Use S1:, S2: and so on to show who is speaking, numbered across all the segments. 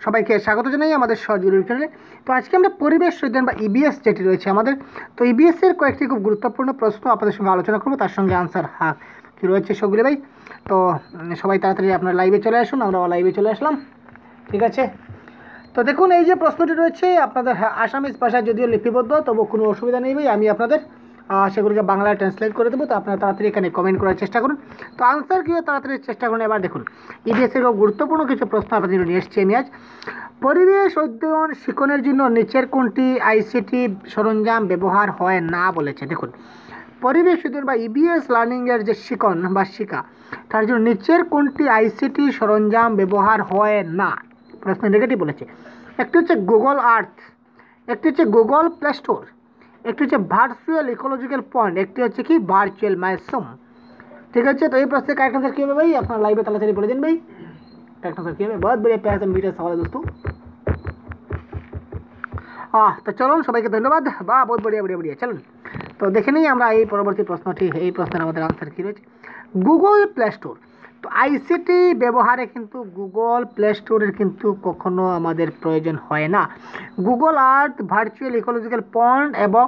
S1: সবাইকে স্বাগত জানাই আমাদের সহযোগী চ্যানেলে। তো আজকে আমরা পরিবেশ বিজ্ঞান বা ইবিএস যেটি রয়েছে আমাদের তো ইবিএস এর কয়েকটি খুব গুরুত্বপূর্ণ প্রশ্ন আপনাদের সঙ্গে আলোচনা করব তার সঙ্গে আনসার হা কী রয়েছে সগুলি ভাই। তো সবাই তাড়াতাড়ি আপনার লাইভে চলে আসুন আমরা লাইভে চলে আসলাম। ঠিক আছে? তো দেখুন এই যে প্রশ্নটি রয়েছে আপনাদের হ্যাঁ, আসামিজ ভাষায় যদিও লিপিবদ্ধ তবু কোনো অসুবিধা নেই ভাই আমি আপনাদের সেগুলিকে বাংলায় ট্রান্সলেট করে দেবো, তো আপনারা তাড়াতাড়ি এখানে কমেন্ট করার চেষ্টা করুন। তো আনসার কী তাড়াতাড়ি চেষ্টা করুন, এবার দেখুন। ইতিহাসের গুরুত্বপূর্ণ কিছু প্রশ্ন আপনাদের নিয়ে এসেছি আমি আজ। পরিবেশ অধ্যয়ন শিক্ষণের জন্য নিচের কোনটি আইসিটি সরঞ্জাম ব্যবহার হয় না বলেছে? দেখুন, পরিবেশ অধ্যয়ন বা ইবিএস লার্নিংয়ের যে শিকন বা শিকা, তার জন্য নিচের কোনটি আইসিটি সরঞ্জাম ব্যবহার হয় না? প্রশ্ন নেগেটিভ বলেছে। একটি হচ্ছে গুগল আর্থ একটি হচ্ছে গুগল প্লে স্টোর একটি হচ্ছে ভার্চুয়াল ইকোলজিক্যাল পয়েন্ট একটি হচ্ছে কি ভার্চুয়াল মাইসম ঠিক আছে তো এই প্রশ্নের কারেক্ট आंसर কী হবে ভাই আপনার লাইভে তাড়াতাড়ি বলে দিন ভাই करेक्ट आंसर কী হবে बहुत बढ़िया प्यार से मीडिया सवाल है दोस्तों আহ তো চলুন সবাইকে ধন্যবাদ বা বহুত বড়িয়া বড়িয়া বড়িয়া চলুন তো দেখে নিই আমরা এই পরবর্তী প্রশ্নটি এই প্রশ্নের আমাদের আনসার কী রয়েছে গুগল প্লে স্টোর তো আইসিটি ব্যবহারে কিন্তু গুগল প্লে স্টোরের কিন্তু কখনো আমাদের প্রয়োজন হয় না Google Earth virtual ecological point এবং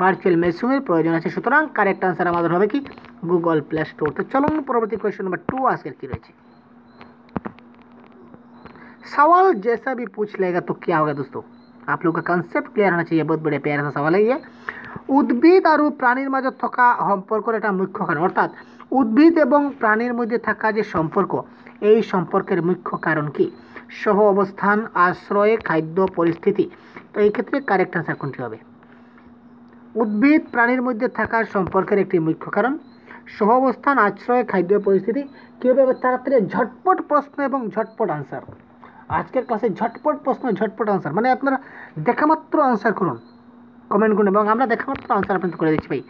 S1: ভার্চুয়াল মেশিনের প্রয়োজন আছে সুতরাং কারেক্ট আনসার আমাদের হবে কি গুগল প্লে স্টোর তো চলুন পরবর্তী কোয়েশ্চন নাম্বার টু আজকের কী রয়েছে सवाल जैसा भी पूछ लेगा तो क्या होगा दोस्तों आप लोग का कंसेप्ट क्लियर होना चाहिए बहुत बड़े प्यारा सा सवाल है ये উদ্ভিদ আৰু প্রাণীর মাজত থকা সম্পর্কের এটা মুখ্য কারণ অর্থাৎ উদ্ভিদ এবং প্রাণীর মধ্যে থাকা যে সম্পর্ক এই সম্পর্কের মুখ্য কারণ কি সহ অবস্থান আশ্রয় খাদ্য পরিস্থিতি তো এই ক্ষেত্রে কারেক্ট আনসার কোনটি হবে উদ্ভিদ প্রাণীর মধ্যে থাকার সম্পর্কের একটি মুখ্য কারণ সহ অবস্থান আশ্রয় খাদ্য পরিস্থিতি কীভাবে হবে তাড়াতাড়ি ঝটপট প্রশ্ন এবং ঝটপট আনসার আজকের ক্লাসে ঝটপট প্রশ্ন, ঝটপট আনসার মানে আপনারা দেখামাত্র আনসার করুন কমেন্ট করুন এবং আমরা দেখামাত্র আনসার আপনাদের করে দিচ্ছি ভাই।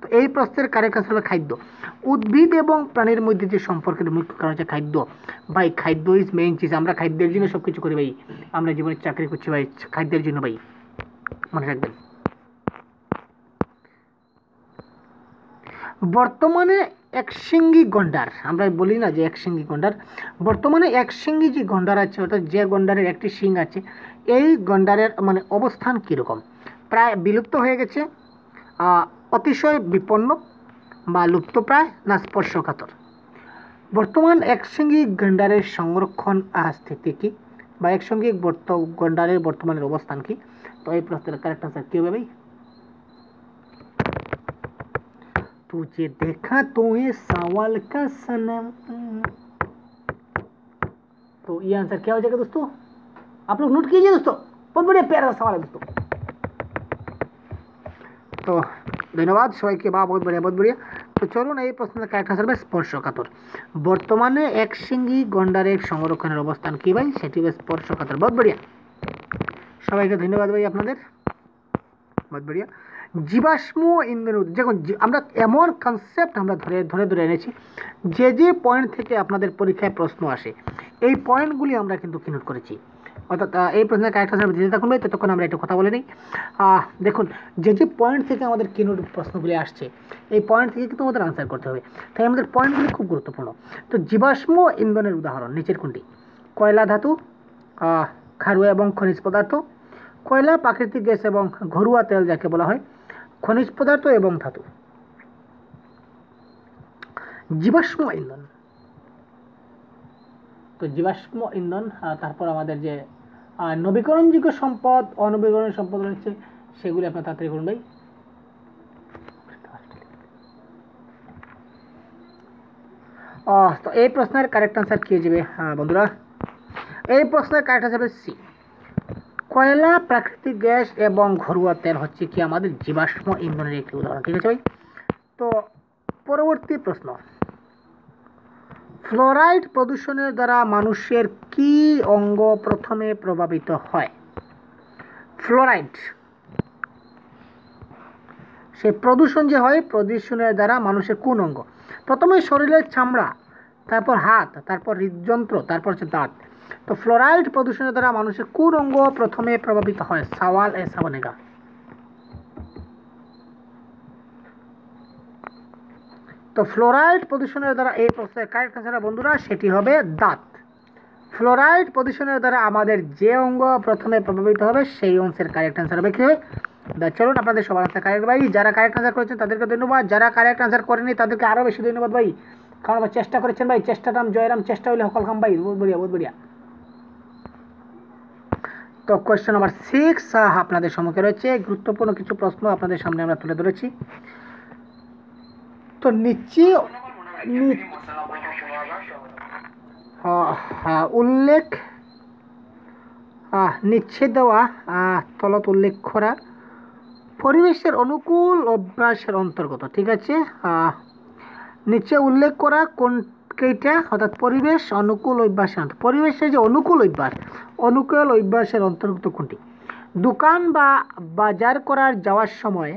S1: তো এই প্রশ্নের কারেক্ট আনসার হবে খাদ্য। উদ্ভিদ এবং প্রাণীর মধ্যে যে সম্পর্কের মুখ্য কারণ হচ্ছে খাদ্য। ভাই, খাদ্য ইজ মেইন চিজ আমরা খাদ্যের জন্য সব কিছু করি ভাই। আমরা জীবনে চাকরি করছি ভাই, খাদ্যের জন্য ভাই। মনে রাখবেন। বর্তমানে একশৃঙ্গি গন্ডার আমরা বলি না যে একশৃঙ্গি গন্ডার। বর্তমানে একশৃঙ্গি যে গন্ডার আছে, অর্থাৎ যে গন্ডারের একটি শিং আছে, এই গন্ডারের মানে অবস্থান কীরকম? প্রায় বিলুপ্ত হয়ে গেছে অতিশয় বিপন্ন বা লুপ্তপ্রায় না স্পর্শকাতর। বর্তমান একশৃঙ্গি গন্ডারের সংরক্ষণ স্থিতি কী? বা একসঙ্গী গন্ডারের বর্তমানের অবস্থান কী? তো এই প্রশ্নের কারেক্ট আনসার কী হবে ভাই तुझे देखा तो ये सवाल का सनम तो ये आंसर क्या हो जाएगा दोस्तों आप लोग नोट कीजिए दोस्तों बहुत बढ़िया प्यारा सवाल है दोस्तों তো ধন্যবাদ সবাইকে বা বহুত বড়িয়া বহুত বড়িয়া তো চলুন এই প্রশ্নের কারেক্ট আনসার হবে স্পর্শকাতর বর্তমানে একশৃঙ্গি গন্ডারের সংরক্ষণের অবস্থান কী ভাই সেটি হবে স্পর্শকাতর বহুত বড়িয়া সবাইকে ধন্যবাদ ভাই আপনাদের বহুত বড়িয়া জীবাশ্ম ইন্ধন উৎ- দেখুন আমরা এমন কনসেপ্ট আমরা ধরে ধরে ধরে এনেছি, যে যে পয়েন্ট থেকে আপনাদের পরীক্ষায় প্রশ্ন আসে, এই পয়েন্টগুলি আমরা কিন্তু কিনোট করেছি। অর্থাৎ এই প্রশ্নের কারেক্ট আনসার দিতে থাকুন ভাই ততক্ষণ আমরা একটু কথা বলে নিই। দেখুন, যে যে পয়েন্ট থেকে আমাদের কিনোট প্রশ্নগুলি আসছে, এই পয়েন্ট থেকে কিন্তু আমাদের আনসার করতে হবে। তাই আমাদের পয়েন্টগুলি খুব গুরুত্বপূর্ণ। তো জীবাশ্ম ইন্ধনের উদাহরণ, নিচের কোনটি? কয়লা ধাতু খারুয়া এবং খনিজ পদার্থ, কয়লা, প্রাকৃতিক গ্যাস এবং ঘরোয়া তেল যাকে বলা হয় খনিজ পদার্থ এবং ধাতু। জীবাশ্ম ইন্ধন। তো জীবাশ্ম ইন্ধন তারপর আমাদের যে নবীকরণযোগ্য সম্পদ অনবীকরণ সম্পদ রয়েছে, সেগুলি আপনার তাড়াতাড়ি করুন ভাই। তো এই প্রশ্নের কারেক্ট আনসার কী যাবে? হ্যাঁ বন্ধুরা, এই প্রশ্নের কারেক্ট আনসার হবে সি। কয়লা, প্রাকৃতিক গ্যাস এবং ঘরোয়া তেল হচ্ছে কি আমাদের জীবাশ্ম ইন্ধনের একটি উদাহরণ, ঠিক আছে ভাই? তো পরবর্তী প্রশ্ন। ফ্লোরাইড প্রদূষণের দ্বারা মানুষের কি অঙ্গ প্রথমে প্রভাবিত হয়? ফ্লোরাইড। সে প্রদূষণ যে হয়, প্রদূষণের দ্বারা মানুষের কোন অঙ্গ? প্রথমে শরীরের চামড়া, তারপর হাত, তারপর হৃদযন্ত্র, তারপর হচ্ছে দাঁত। তো ফ্লোরাইড প্রদূষণের দ্বারা মানুষের কোন অঙ্গ প্রথমে প্রভাবিত হয় সওয়াল ऐसा बनेगा তো ফ্লোরাইড প্রদূষণের দ্বারা এই প্রশ্নের কারেক্ট আনসার বন্ধুরা সেটি হবে দাঁত ফ্লোরাইড প্রদূষণের দ্বারা আমাদের যে অঙ্গ প্রথমে প্রভাবিত হবে সেই অংশের কারেক্ট অ্যান্সার হবে কী হবে দা চলুন আপনাদের সবার আনসার কারেক্ট ভাই যারা কারেক্ট আনসার করেছেন তাদেরকে ধন্যবাদ যারা কারেক্ট আনসার করেনি তাদেরকে আরও বেশি ধন্যবাদ ভাই কারণ আবার চেষ্টা করেছেন ভাই চেষ্টারাম জয়রাম চেষ্টা হলে সকল খাম ভাই বহুত বড়িয়া বহুত বড়িয়া তো কোয়েশ্চেন নাম্বার সিক্স আপনাদের সম্মুখে রয়েছে। গুরুত্বপূর্ণ কিছু প্রশ্ন আপনাদের সামনে আমরা তুলে ধরেছি। তো নিচে আহ, উল্লেখ। আহ, নিচে দেওয়া তলত উল্লেখ করা। পরিবেশের অনুকূল অভ্যাসের অন্তর্গত ঠিক আছে? নিচে উল্লেখ করা কোন কেইটা অর্থাৎ পরিবেশ, অনুকূল অভ্যাসের। পরিবেশের যে অনুকূল অভ্যাস, অনুকূল অভ্যাসের অন্তর্ভুক্ত কোনটি দোকান বা বাজার করার যাওয়ার সময়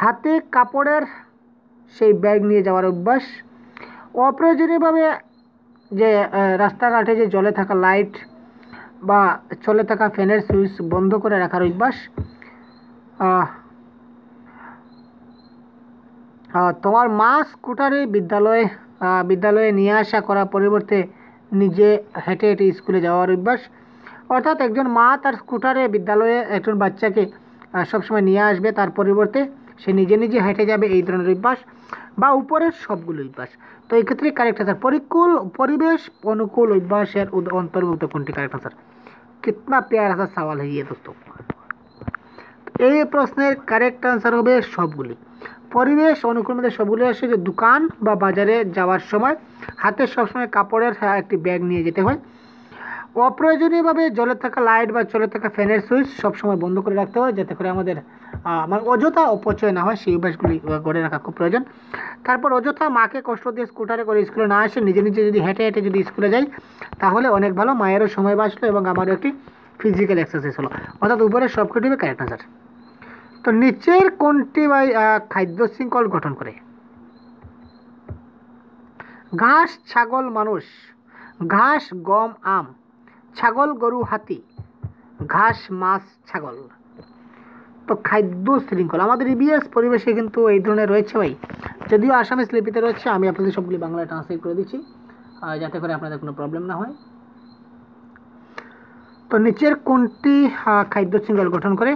S1: হাতে কাপড়ের সেই ব্যাগ নিয়ে যাওয়ার অভ্যাস, অপ্রয়োজনীয়ভাবে যে রাস্তাঘাটে যে জলে থাকা লাইট বা চলে থাকা ফ্যানের সুইচ বন্ধ করে রাখার অভ্যাস তোমার মা স্কুটারে বিদ্যালয়ে আহ, বিদ্যালয়ে নিয়ে আসা করার পরিবর্তে নিজে হেঁটে হেঁটে স্কুলে যাওয়ার অভ্যাস অর্থাৎ একজন মা তার স্কুটারে বিদ্যালয়ে একজন বাচ্চাকে আহ, সবসময় নিয়ে আসবে তার পরিবর্তে সে নিজে নিজে হেঁটে যাবে এই ধরনের অভ্যাস বা উপরের সবগুলো অভ্যাস তো এই ক্ষেত্রে কারেক্ট আনসার পরিকুল পরিবেশ অনুকূল অভ্যাসের উদ- অন্তর্ভুক্ত কোনটি কারেক্ট আনসার कितना प्यारा सा सवाल है ये दोस्तों এই প্রশ্নের কারেক্ট আনসার হবে সবগুলি। পরিবেশ অনুকূল মধ্যে সবগুলি আসে যে দোকান বা বাজারে যাওয়ার সময় হাতে সবসময় কাপড়ের হ্যাঁ, একটি ব্যাগ নিয়ে যেতে হয়। অপ্রয়োজনীয়ভাবে জলে থাকা লাইট বা চলে থাকা ফ্যানের সুইচ সবসময় বন্ধ করে রাখতে হয় যাতে করে আমাদের আহ, মানে অযথা অপচয় না হয় সেই অভ্যাসগুলি করে রাখা খুব প্রয়োজন। তারপর অযথা মাকে কষ্ট দিয়ে স্কুটারে করে স্কুলে না আসে নিজে নিজে যদি হেঁটে হেঁটে যদি স্কুলে যাই তাহলে অনেক ভালো। মায়েরও সময় বাঁচলো এবং আমারও একটি ফিজিক্যাল এক্সারসাইজ হলো। অর্থাৎ উপরে সব কটি কারেক্ট আনসার তো নিচের কোনটি বা খাদ্য শৃঙ্খল গঠন করে? ঘাস, ছাগল, মানুষ। ঘাস, গম, আম। ছাগল, গরু, হাতি। ঘাস, মাছ, ছাগল। তো খাদ্য শৃঙ্খলা। আমাদের ইবিএস পরিবেশে কিন্তু এই ধরনের রয়েছে ভাই। যদিও আসামিস লিপিতে রয়েছে, আমি আপনাদের সবগুলি বাংলায় ট্রান্সলেট করে দিচ্ছি যাতে করে আপনাদের কোনো প্রবলেম না হয়। তো নিচের কোনটি খাদ্য শৃঙ্খল গঠন করে?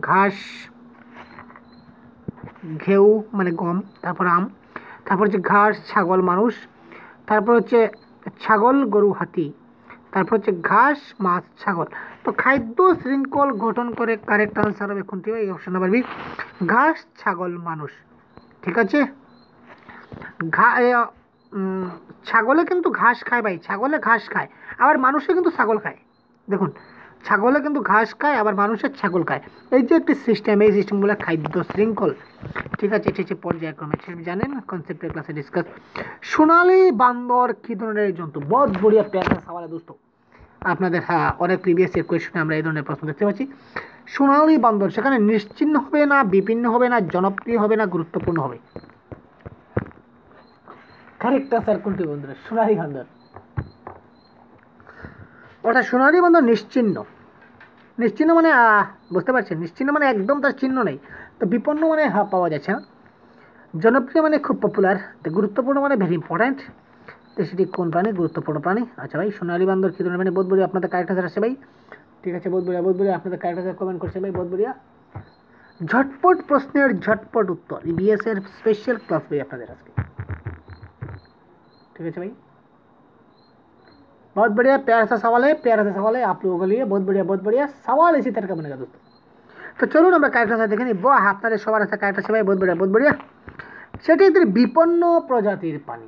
S1: ঘাস, ঘেউ মানে গম, তারপর আম, তারপর হচ্ছে ঘাস, ছাগল, মানুষ, তারপর হচ্ছে ছাগল, গরু, হাতি, তারপর হচ্ছে ঘাস, মাছ, ছাগল। তো খাদ্য শৃঙ্খল গঠন করে কারেক্ট আনসার হবে কোনটি এই অপশন নাম্বার বি ঘাস, ছাগল, মানুষ। ঠিক আছে? ঘা ছাগলে কিন্তু ঘাস খায় ভাই, ছাগলে ঘাস খায়, আবার মানুষে কিন্তু ছাগল খায়। দেখুন ছাগলে কিন্তু ঘাস খায়, আবার মানুষের ছাগল খায়। এই যে একটি সিস্টেম এই সিস্টেম বলে খাদ্য শৃঙ্খল। ঠিক আছে, এটি হচ্ছে পর্যায়ক্রমে। জানেন কনসেপ্টের ক্লাসে ডিসকাস সোনালি বান্দর কী ধরনের জন্তু? বহুত বড়িয়া প্যারা, সওয়াল, দোস্ত। আপনাদের হ্যাঁ অনেক প্রিভিয়াস এর কোয়েশনে আমরা এই ধরনের প্রশ্ন দেখতে পাচ্ছি। সোনালি বান্দর, সেখানে নিশ্চিহ্ন হবে না, বিপন্ন হবে না, জনপ্রিয় হবে না, গুরুত্বপূর্ণ হবে? কারেক্ট আনসার কোনটি বন্ধুরা? সোনালি বান্দর। অর্থাৎ সোনালি বান্দর নিশ্চিহ্ন নিশ্চিন্ন মানে বুঝতে পারছেন নিশ্চিন্ন মানে একদম তার চিহ্ন নেই। তো বিপন্ন মানে হা, পাওয়া যাচ্ছে জনপ্রিয় মানে খুব পপুলার তো গুরুত্বপূর্ণ মানে ভেরি ইম্পর্ট্যান্ট তো সেটি কোন প্রাণী? গুরুত্বপূর্ণ প্রাণী। আচ্ছা ভাই, সোনালী বান্দর কী ধরনের মানে বোধবরিয়া আপনাদের কারেক্ট আছে আসে ভাই? ঠিক আছে বোধবরিয়া বলি আপনাদের কারেক্ট আনসার কমেন্ট করছে ভাই বোধ বলিয়া ঝটপট প্রশ্নের ঝটপট উত্তর। বিএসএর স্পেশাল ক্লাস ভাই আপনাদের আজকে। ঠিক আছে ভাই? बहुत बढ़िया प्यारा सा सवाल है प्यारा सा सवाल है आप लोगों के लिए बहुत बढ़िया बहुत बढ़िया सवाल इसी तरह का बनेगा दोस्तों তো চলুন আমরা ক্যারেক্টার সাথে দেখে নিই বাহ আপনাদের সবার আছে ক্যারেক্টার সবাই বহুত বড়িয়া বহুত বড়িয়া সেটি একটি বিপন্ন প্রজাতির প্রাণী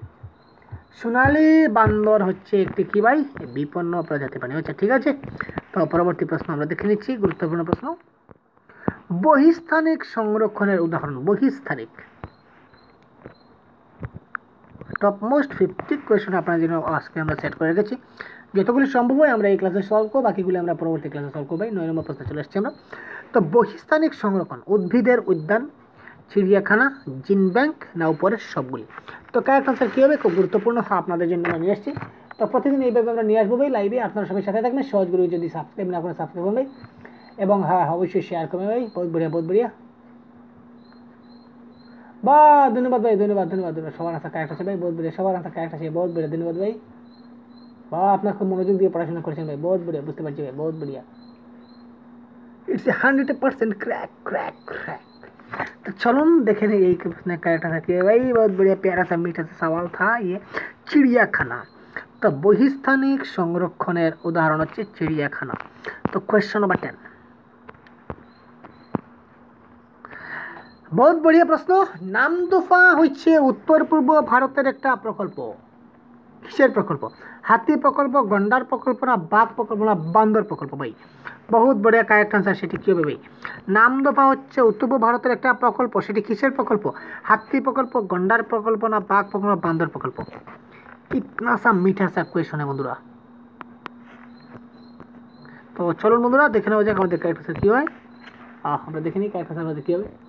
S1: সোনালি বান্দর হচ্ছে একটি কি ভাই বিপন্ন প্রজাতির প্রাণী আচ্ছা ঠিক আছে তো পরবর্তী প্রশ্ন আমরা দেখে নিচ্ছি গুরুত্বপূর্ণ প্রশ্ন বহিস্থানিক সংরক্ষণের উদাহরণ বহিস্থানিক টপ মোস্ট ফিফটি কোয়েশন আপনার জন্য আজকে আমরা সেট করে রেখেছি। যতগুলি সম্ভব হয় আমরা এই ক্লাসে সলভ করব বাকিগুলি আমরা পরবর্তী ক্লাসে সলভ করব। নয় নম্বর প্রশ্নে চলে এসেছি আমরা। তো বহিস্থানিক সংরক্ষণ উদ্ভিদের উদ্যান চিড়িয়াখানা জিন ব্যাংক না উপরের সবগুলি। তো কারেক্ট আনসার কী হবে? খুব গুরুত্বপূর্ণ হ্যাঁ, আপনাদের জন্য আমরা নিয়ে এসেছি তো প্রতিদিন এইভাবে আমরা নিয়ে আসব লাইভে আপনারা সবাই সাথে থাকবেন। সহজগুলো যদি সাবস্ক্রাইব না করেন সাবস্ক্রাইব করবেন এবং হ্যাঁ অবশ্যই শেয়ার করবেন ভাই। বহুত বড়িয়া বহুত বড়িয়া। বা ধন্যবাদ ভাই ধন্যবাদ ধন্যবাদ ধন্যবাদ সবার আশা কারেক্ট আছে ভাই বহুত বড়িয়া সবার আশা কারেক্ট আছে বহুত বড়িয়া ধন্যবাদ ভাই বা আপনার খুব মনোযোগ দিয়ে পড়াশোনা করেছেন ভাই বহুত বড়িয়া বুঝতে পারছি ভাই বহুত বড়িয়া it's hundred percent crack crack crack तो चलो हम देखे थे यही प्रश्न करेक्ट था कि भाई बहुत बढ़िया प्यारा सा मीठा सा सवाल था ये চিড়িয়াখানা তো বহিস্থানিক সংরক্ষণের উদাহরণ হচ্ছে চিড়িয়াখানা তো কোয়েশ্চন নাম্বার টেন বহুত বড়িয়া প্রশ্ন। নামদোফা হচ্ছে উত্তর পূর্ব ভারতের একটা প্রকল্প। কিসের প্রকল্প? হাতি প্রকল্প গন্ডার প্রকল্প না বাঘ প্রকল্প না বান্দর প্রকল্প ভাই? বহুত বড়িয়া কারেক্ট আনসার সেটি কী হবে ভাই? নামদোফা হচ্ছে উত্তর ভারতের একটা প্রকল্প। সেটি কিসের প্রকল্প? হাতি প্রকল্প গন্ডার প্রকল্প না বাঘ প্রকল্প না বান্দর প্রকল্প? কিতনা সা মিঠা সা বন্ধুরা। তো চলুন বন্ধুরা, দেখে নেওয়া যাক আমাদের কারেক্ট আনসার কী হয়। আমরা দেখে নিই কারেক্ট আনসার আমাদের কী হবে।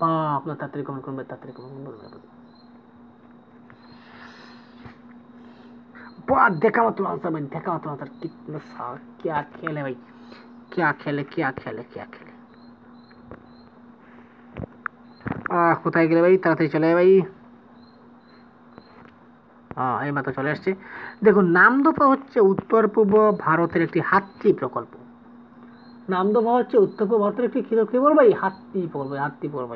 S1: আহ, আপনার তাড়াতাড়ি কমেন্ট করবেন তাড়াতাড়ি কমেন্ট করবেন बहुत देखा मत आंसर भाई देखा मत आंसर कितना सा क्या खेल है भाई क्या खेल है क्या खेल है क्या खेल है আহ, কোথায় গেলে ভাই তাড়াতাড়ি চলে আয় ভাই হ্যাঁ এই মাত্র চলে আসছে দেখুন নামদফা হচ্ছে উত্তর পূর্ব ভারতের একটি হাতি প্রকল্প নামদফা হচ্ছে উত্তর পূর্ব ভারতের একটি কী বলব ভাই হাতি প্রকল্প হাতি প্রকল্প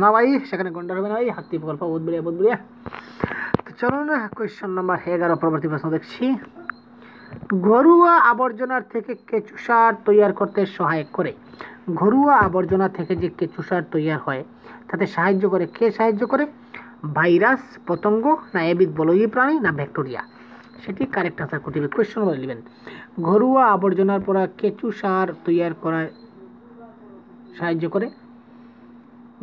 S1: না ভাই, সেখানে গন্ডার হবে না ভাই, হাতি প্রকল্প বহুত বড়িয়া বহুত বড়িয়া তো চলো না কোয়েশ্চন নাম্বার এগারো, পরবর্তী প্রশ্ন দেখছি। ঘরোয়া আবর্জনার থেকে কেঁচু সার তৈয়ার করতে সহায়ক করে। ঘরোয়া আবর্জনা থেকে যে কেঁচু সার তৈয়ার হয়, তাতে সাহায্য করে কে সাহায্য করে? ভাইরাস, পতঙ্গ, না এবিধ বলয়ী প্রাণী, না ব্যাকটেরিয়া? সেটি কারেক্ট আনসার করতে হবে। কোয়েশ্চন বলে নেবেন ঘরোয়া আবর্জনার পরা কেঁচু সার তৈয়ার করায় সাহায্য করে।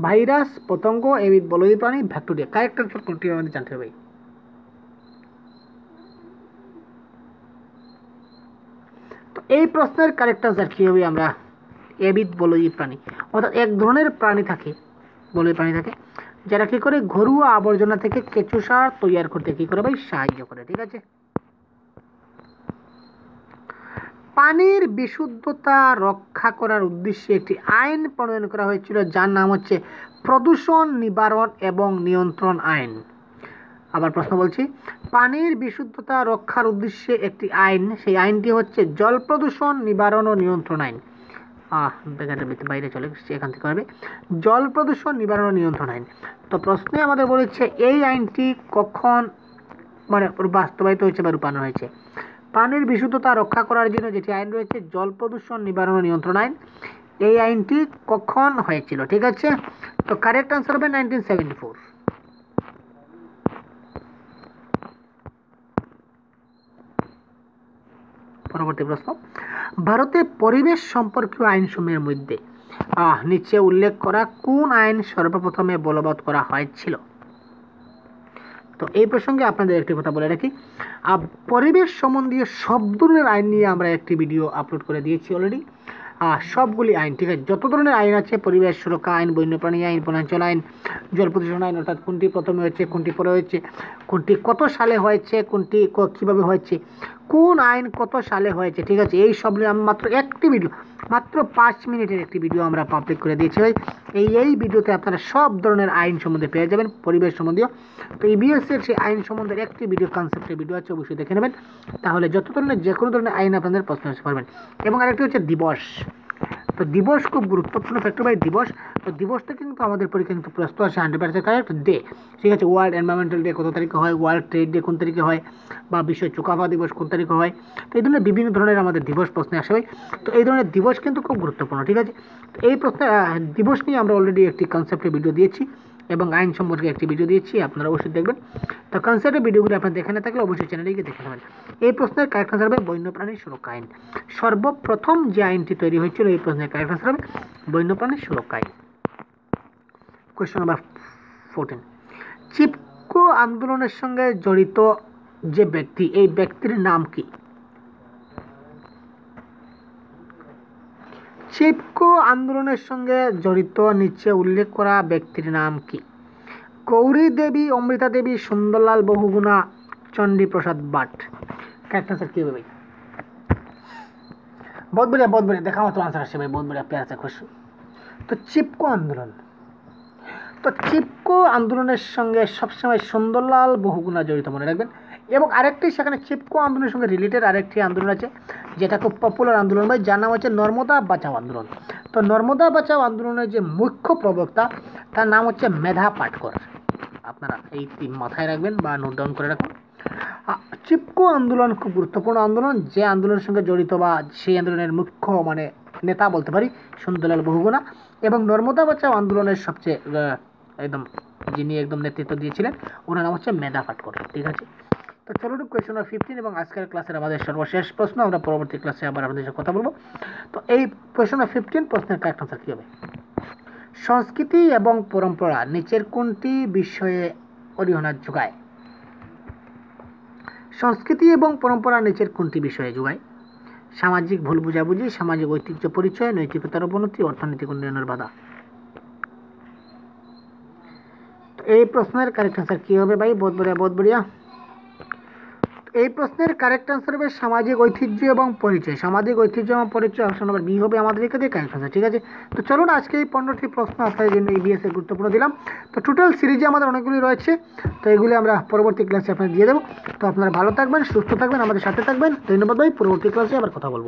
S1: ভাইরাস, পতঙ্গ, এবিধ বলয়ী প্রাণী, ব্যাকটেরিয়া। কারেক্ট আনসার কোনটি আমাদের জানতে হবে? তো এই প্রশ্নের কারেক্ট আনসার কী হবে আমরা এবিধ বলয়ী প্রাণী? অর্থাৎ এক ধরনের প্রাণী থাকে বলয়ী প্রাণী থাকে, যারা কী করে ঘরোয়া আবর্জনা থেকে কেঁচু সার তৈয়ার করতে কী করে ভাই সাহায্য করে, ঠিক আছে? পানির বিশুদ্ধতা রক্ষা করার উদ্দেশ্যে একটি আইন প্রণয়ন করা হয়েছিল, যার নাম হচ্ছে প্রদূষণ নিবারণ এবং নিয়ন্ত্রণ আইন। আবার প্রশ্ন বলছি, পানির বিশুদ্ধতা রক্ষার উদ্দেশ্যে একটি আইন, সেই আইনটি হচ্ছে জল প্রদূষণ নিবারণ ও নিয়ন্ত্রণ আইন। আহ বাইরে চলে এসেছে এখান থেকে হবে জল প্রদূষণ নিবারণ ও নিয়ন্ত্রণ আইন। তো প্রশ্নে আমাদের বলেছে, এই আইনটি কখন মানে বাস্তবায়িত হয়েছে বা রূপায়ণ হয়েছে? পানির বিশুদ্ধতা রক্ষা করার জন্য যেটি আইন রয়েছে, জল প্রদূষণ নিবারণ নিয়ন্ত্রণ আইন। এই আইনটি কখন হয়েছিল, ঠিক আছে? তো কারেক্ট আনসার হবে ফোর পরবর্তী প্রশ্ন। ভারতে পরিবেশ সম্পর্কীয় আইনসমূহের মধ্যে নিচে উল্লেখ করা কোন আইন সর্বপ্রথমে বলবৎ করা হয়েছিল? তো এই প্রসঙ্গে আপনাদের একটি কথা বলে রাখি। পরিবেশ সম্বন্ধীয় সব ধরনের আইন নিয়ে আমরা একটি ভিডিও আপলোড করে দিয়েছি অলরেডি আর সবগুলি আইন, ঠিক আছে? যত ধরনের আইন আছে, পরিবেশ সুরক্ষা আইন, বন্যপ্রাণী আইন, বনাঞ্চল আইন, জল প্রদূষণ আইন, অর্থাৎ কোনটি প্রথমে হয়েছে, কোনটি পরে হয়েছে, কোনটি কত সালে হয়েছে, কোনটি কীভাবে হয়েছে কোন আইন কত সালে হয়েছে, ঠিক আছে? এই সব নিয়ে আমি মাত্র একটি ভিডিও মাত্র পাঁচ মিনিটের একটি ভিডিও আমরা পাবলিক করে দিয়েছি এই এই ভিডিওতে আপনারা সব ধরনের আইন সম্বন্ধে পেয়ে যাবেন, পরিবেশ সম্বন্ধীয়। তো এই বিএসসির সেই আইন সম্বন্ধে একটি ভিডিও কনসেপ্টের ভিডিও আছে, অবশ্যই দেখে নেবেন। তাহলে যত ধরনের যে কোনো ধরনের আইন আপনাদের প্রশ্ন আসতে পারবেন। এবং আরেকটি হচ্ছে দিবস তো দিবস খুব গুরুত্বপূর্ণ ফ্যাক্টর বাই দিবস। তো দিবসটা কিন্তু আমাদের পরীক্ষা কিন্তু প্রশ্ন আসে হান্ড্রেড পার্সেন্ট কারেক্ট ডে ঠিক আছে ওয়ার্ল্ড এনভায়রনমেন্টাল ডে কত তারিখে হয় ওয়ার্ল্ড ট্রেড ডে কোন তারিখে হয়, বা বিশ্ব চোকাফা দিবস কোন তারিখে হয়। তো এই ধরনের বিভিন্ন ধরনের আমাদের দিবস প্রশ্নে আসে হয় তো এই ধরনের দিবস কিন্তু খুব গুরুত্বপূর্ণ, ঠিক আছে? তো এই প্রশ্নে দিবস নিয়ে আমরা অলরেডি একটি কনসেপ্টে ভিডিও দিয়েছি। এবং আইন সম্পর্কে একটি ভিডিও দিয়েছি, আপনারা অবশ্যই দেখবেন। তো কনসার্টের ভিডিওগুলি আপনার দেখে না থাকলে অবশ্যই চ্যানেলে গিয়ে দেখে নেবেন। এই প্রশ্নের কারেক্ট আনসার হবে? বন্যপ্রাণী সুরক্ষা আইন। সর্বপ্রথম যে আইনটি তৈরি হয়েছিল, এই প্রশ্নের কারেক্ট আনসার হবে? বন্যপ্রাণী সুরক্ষা আইন। কোয়েশ্চন নাম্বার ফোরটিন চিপকো আন্দোলনের সঙ্গে জড়িত যে ব্যক্তি, এই ব্যক্তির নাম কি? চিপকো আন্দোলনের সঙ্গে জড়িত নিচে উল্লেখ করা ব্যক্তির নাম কি? Gauri Devi, Amrita Devi, Sundarlal Bahuguna, Chandiprasad but. Correct answer কী ভাই? বহুত বড়িয়া বহুত বড়িয়া। দেখা মতো আনসার আসছে ভাই, বহুত বড়িয়া প্লেয়ার আছে, খুশ। তো চিপকো আন্দোলন। তো চিপকো আন্দোলনের সঙ্গে সবসময় সুন্দরলাল বহুগুণা জড়িত, মনে রাখবেন। এবং আরেকটি সেখানে চিপকো আন্দোলনের সঙ্গে রিলেটেড আরেকটি আন্দোলন আছে, যেটা খুব পপুলার আন্দোলন ভাই, যার নাম হচ্ছে নর্মদা বাঁচাও আন্দোলন। তো নর্মদা বাঁচাও আন্দোলনের যে মুখ্য প্রবক্তা, তার নাম হচ্ছে মেধা পাটকর। আপনারা এই তিন মাথায় রাখবেন বা নোট ডাউন করে রাখুন। চিপকো আন্দোলন খুব গুরুত্বপূর্ণ আন্দোলন, যে আন্দোলনের সঙ্গে জড়িত বা সেই আন্দোলনের মুখ্য মানে নেতা বলতে পারি, সুন্দরলাল বহুগুণা। এবং নর্মদা বাঁচাও আন্দোলনের সবচেয়ে একদম যিনি একদম নেতৃত্ব দিয়েছিলেন, ওনার নাম হচ্ছে মেধা পাটকর। ঠিক আছে? তো চলুন কোয়েশন নাম্বার ফিফটিন এবং আজকের ক্লাসের আমাদের সর্বশেষ প্রশ্ন। আমরা পরবর্তী ক্লাসে আবার আপনাদের সাথে কথা বলব। তো এই কোয়েশন নাম্বার ফিফটিন প্রশ্নের কারেক্ট আনসার কী হবে? সংস্কৃতি এবং পরম্পরা নিচের কোনটি বিষয়ে অরিহণা যোগায়? সংস্কৃতি এবং পরম্পরা নিচের কোনটি বিষয়ে যোগায়? সামাজিক ভুল বুঝাবুঝি, সামাজিক ঐতিহ্য পরিচয়, নৈতিকতার অবনতি, অর্থনৈতিক উন্নয়নের বাধা। এই প্রশ্নের কারেক্ট আনসার কী হবে ভাই? বহুত বড়িয়া বহুত বড়িয়া। এই প্রশ্নের কারেক্ট আনসার হবে সামাজিক ঐতিহ্য এবং পরিচয়। সামাজিক ঐতিহ্য এবং পরিচয় অপশন নম্বর বি হবে আমাদের এখানে কারেক্ট আনসার ঠিক আছে? তো চলুন আজকে এই পনেরোটি প্রশ্ন আপনাদের জন্য ইবিএসএ গুরুত্বপূর্ণ দিলাম। তো টোটাল সিরিজে আমাদের অনেকগুলি রয়েছে, তো এগুলি আমরা পরবর্তী ক্লাসে আপনাদের দিয়ে দেবো। তো আপনারা ভালো থাকবেন, সুস্থ থাকবেন, আমাদের সাথে থাকবেন। ধন্যবাদ ভাই, পরবর্তী ক্লাসে আবার কথা বলব।